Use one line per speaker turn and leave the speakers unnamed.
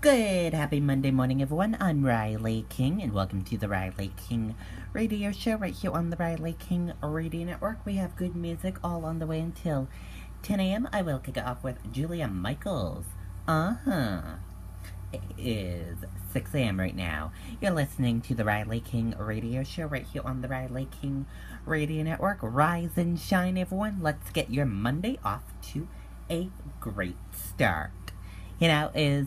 Good, happy Monday morning, everyone. I'm Riley King, and welcome to the Riley King Radio Show right here on the Riley King Radio Network. We have good music all on the way until 10 a.m. I will kick it off with Julia Michaels. Uh huh. It is 6 a.m. right now. You're listening to the Riley King Radio Show right here on the Riley King Radio Network. Rise and shine, everyone. Let's get your Monday off to a great start. You know, is